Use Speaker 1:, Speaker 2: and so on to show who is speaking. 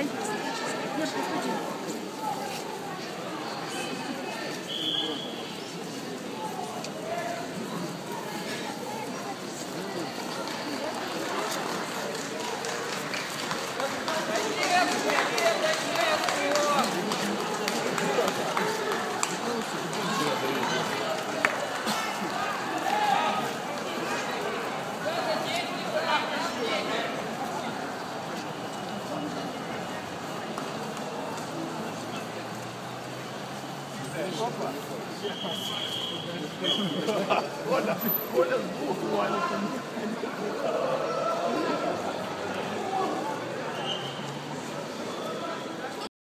Speaker 1: Пожалуйста. Olha, olha as burras, olha.